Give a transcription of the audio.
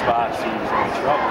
spots, he's in trouble.